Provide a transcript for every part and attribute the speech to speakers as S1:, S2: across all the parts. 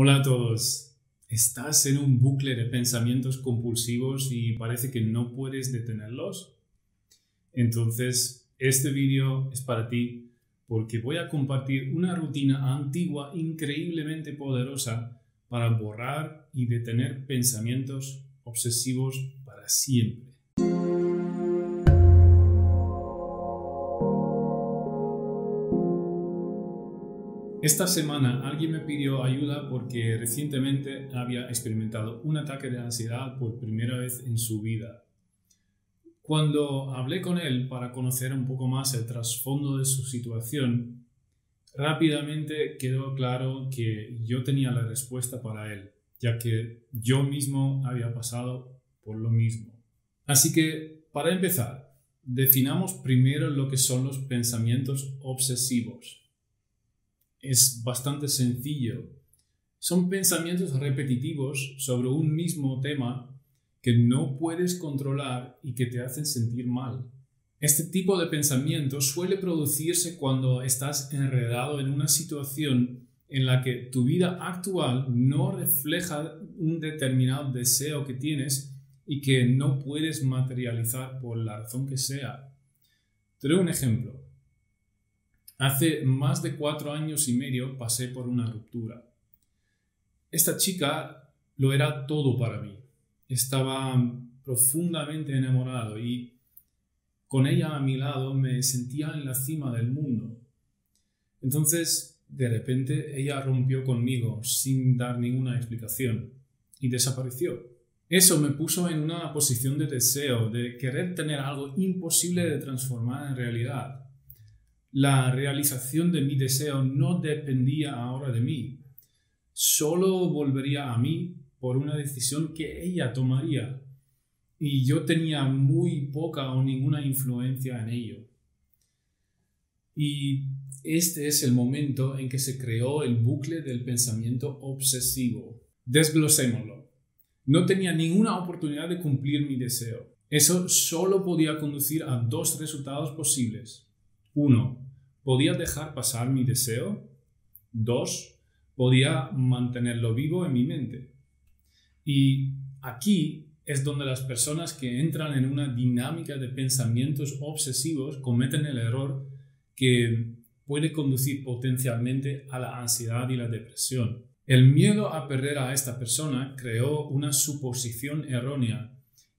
S1: Hola a todos. ¿Estás en un bucle de pensamientos compulsivos y parece que no puedes detenerlos? Entonces, este vídeo es para ti porque voy a compartir una rutina antigua increíblemente poderosa para borrar y detener pensamientos obsesivos para siempre. Esta semana alguien me pidió ayuda porque recientemente había experimentado un ataque de ansiedad por primera vez en su vida. Cuando hablé con él para conocer un poco más el trasfondo de su situación, rápidamente quedó claro que yo tenía la respuesta para él, ya que yo mismo había pasado por lo mismo. Así que, para empezar, definamos primero lo que son los pensamientos obsesivos es bastante sencillo. Son pensamientos repetitivos sobre un mismo tema que no puedes controlar y que te hacen sentir mal. Este tipo de pensamiento suele producirse cuando estás enredado en una situación en la que tu vida actual no refleja un determinado deseo que tienes y que no puedes materializar por la razón que sea. Te doy un ejemplo. Hace más de cuatro años y medio pasé por una ruptura. Esta chica lo era todo para mí. Estaba profundamente enamorado y con ella a mi lado me sentía en la cima del mundo. Entonces, de repente, ella rompió conmigo sin dar ninguna explicación y desapareció. Eso me puso en una posición de deseo, de querer tener algo imposible de transformar en realidad la realización de mi deseo no dependía ahora de mí. Solo volvería a mí por una decisión que ella tomaría. Y yo tenía muy poca o ninguna influencia en ello. Y este es el momento en que se creó el bucle del pensamiento obsesivo. Desglosémoslo. No tenía ninguna oportunidad de cumplir mi deseo. Eso solo podía conducir a dos resultados posibles. Uno, podía dejar pasar mi deseo. Dos, podía mantenerlo vivo en mi mente. Y aquí es donde las personas que entran en una dinámica de pensamientos obsesivos cometen el error que puede conducir potencialmente a la ansiedad y la depresión. El miedo a perder a esta persona creó una suposición errónea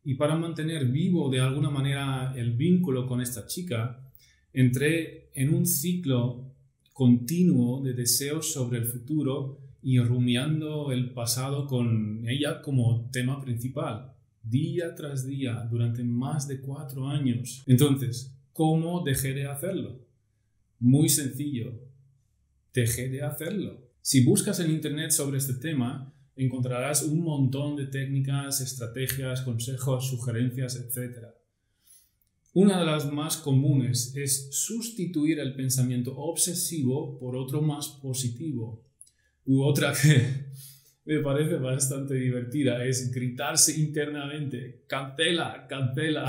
S1: y para mantener vivo de alguna manera el vínculo con esta chica, Entré en un ciclo continuo de deseos sobre el futuro y rumiando el pasado con ella como tema principal, día tras día, durante más de cuatro años. Entonces, ¿cómo dejé de hacerlo? Muy sencillo, dejé de hacerlo. Si buscas en Internet sobre este tema, encontrarás un montón de técnicas, estrategias, consejos, sugerencias, etc. Una de las más comunes es sustituir el pensamiento obsesivo por otro más positivo. U otra que me parece bastante divertida es gritarse internamente, cancela, cancela.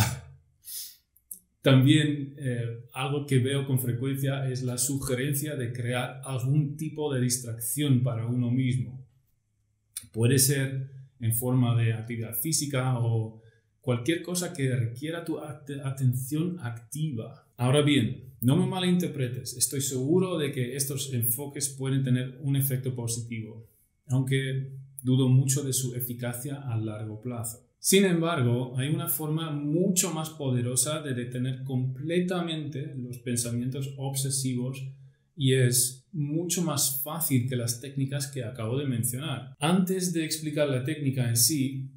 S1: También eh, algo que veo con frecuencia es la sugerencia de crear algún tipo de distracción para uno mismo. Puede ser en forma de actividad física o cualquier cosa que requiera tu atención activa. Ahora bien, no me malinterpretes, estoy seguro de que estos enfoques pueden tener un efecto positivo, aunque dudo mucho de su eficacia a largo plazo. Sin embargo, hay una forma mucho más poderosa de detener completamente los pensamientos obsesivos y es mucho más fácil que las técnicas que acabo de mencionar. Antes de explicar la técnica en sí,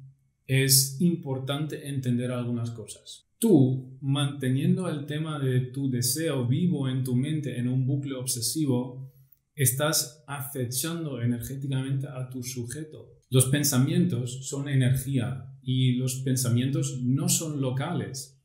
S1: es importante entender algunas cosas. Tú, manteniendo el tema de tu deseo vivo en tu mente en un bucle obsesivo, estás acechando energéticamente a tu sujeto. Los pensamientos son energía y los pensamientos no son locales,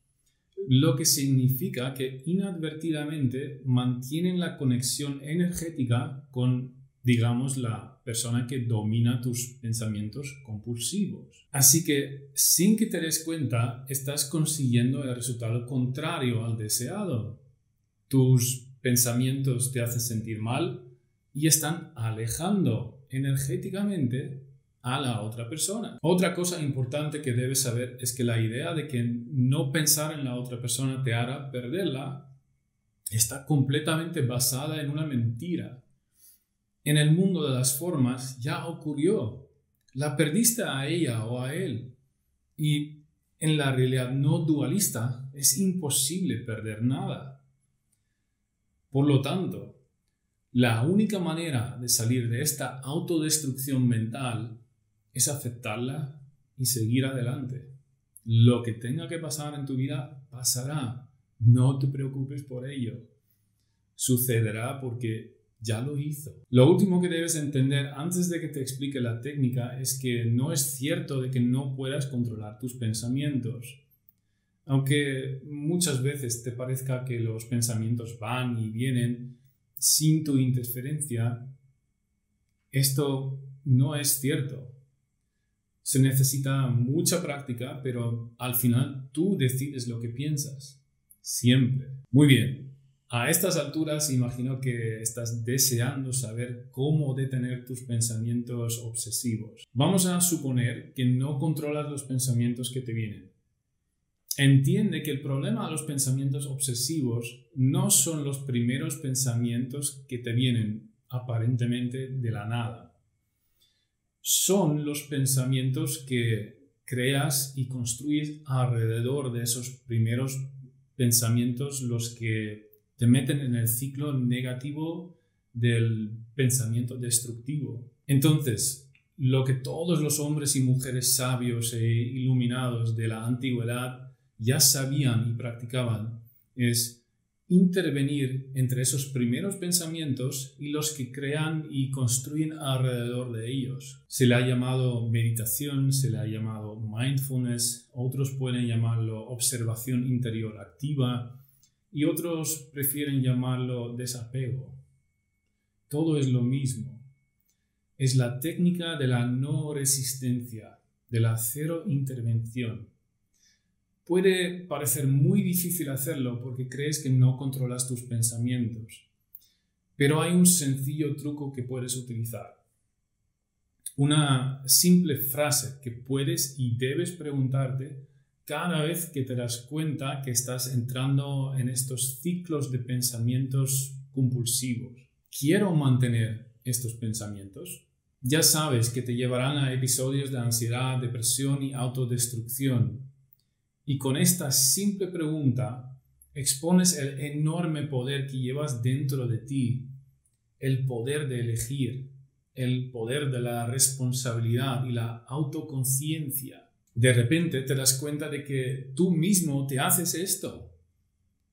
S1: lo que significa que inadvertidamente mantienen la conexión energética con, digamos, la persona que domina tus pensamientos compulsivos. Así que sin que te des cuenta, estás consiguiendo el resultado contrario al deseado. Tus pensamientos te hacen sentir mal y están alejando energéticamente a la otra persona. Otra cosa importante que debes saber es que la idea de que no pensar en la otra persona te hará perderla está completamente basada en una mentira. En el mundo de las formas ya ocurrió. La perdiste a ella o a él. Y en la realidad no dualista es imposible perder nada. Por lo tanto, la única manera de salir de esta autodestrucción mental es aceptarla y seguir adelante. Lo que tenga que pasar en tu vida pasará. No te preocupes por ello. Sucederá porque ya lo hizo. Lo último que debes entender antes de que te explique la técnica es que no es cierto de que no puedas controlar tus pensamientos. Aunque muchas veces te parezca que los pensamientos van y vienen sin tu interferencia, esto no es cierto. Se necesita mucha práctica, pero al final tú decides lo que piensas. Siempre. Muy bien. A estas alturas imagino que estás deseando saber cómo detener tus pensamientos obsesivos. Vamos a suponer que no controlas los pensamientos que te vienen. Entiende que el problema de los pensamientos obsesivos no son los primeros pensamientos que te vienen aparentemente de la nada son los pensamientos que creas y construyes alrededor de esos primeros pensamientos los que te meten en el ciclo negativo del pensamiento destructivo. Entonces, lo que todos los hombres y mujeres sabios e iluminados de la antigüedad ya sabían y practicaban es intervenir entre esos primeros pensamientos y los que crean y construyen alrededor de ellos. Se le ha llamado meditación, se le ha llamado mindfulness, otros pueden llamarlo observación interior activa y otros prefieren llamarlo desapego. Todo es lo mismo. Es la técnica de la no resistencia, de la cero intervención Puede parecer muy difícil hacerlo porque crees que no controlas tus pensamientos, pero hay un sencillo truco que puedes utilizar. Una simple frase que puedes y debes preguntarte cada vez que te das cuenta que estás entrando en estos ciclos de pensamientos compulsivos. ¿Quiero mantener estos pensamientos? Ya sabes que te llevarán a episodios de ansiedad, depresión y autodestrucción y con esta simple pregunta expones el enorme poder que llevas dentro de ti, el poder de elegir, el poder de la responsabilidad y la autoconciencia. De repente te das cuenta de que tú mismo te haces esto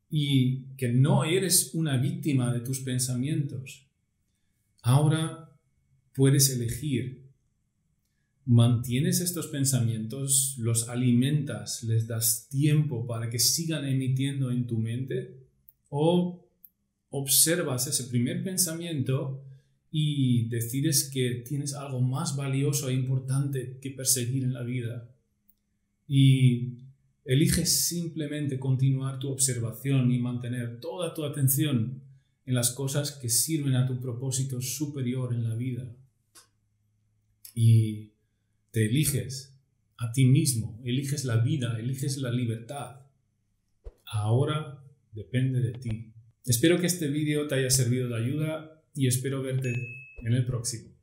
S1: y que no eres una víctima de tus pensamientos. Ahora puedes elegir. Mantienes estos pensamientos, los alimentas, les das tiempo para que sigan emitiendo en tu mente o observas ese primer pensamiento y decides que tienes algo más valioso e importante que perseguir en la vida y eliges simplemente continuar tu observación y mantener toda tu atención en las cosas que sirven a tu propósito superior en la vida. Y te eliges a ti mismo, eliges la vida, eliges la libertad. Ahora depende de ti. Espero que este vídeo te haya servido de ayuda y espero verte en el próximo.